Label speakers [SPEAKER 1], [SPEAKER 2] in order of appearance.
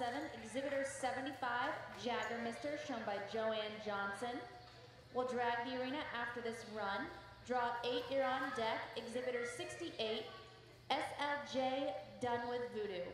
[SPEAKER 1] 7, Exhibitor 75, Jaggermister, shown by Joann Johnson, will drag the arena after this run. Draw 8 You're on Deck, Exhibitor 68, SLJ Done with Voodoo.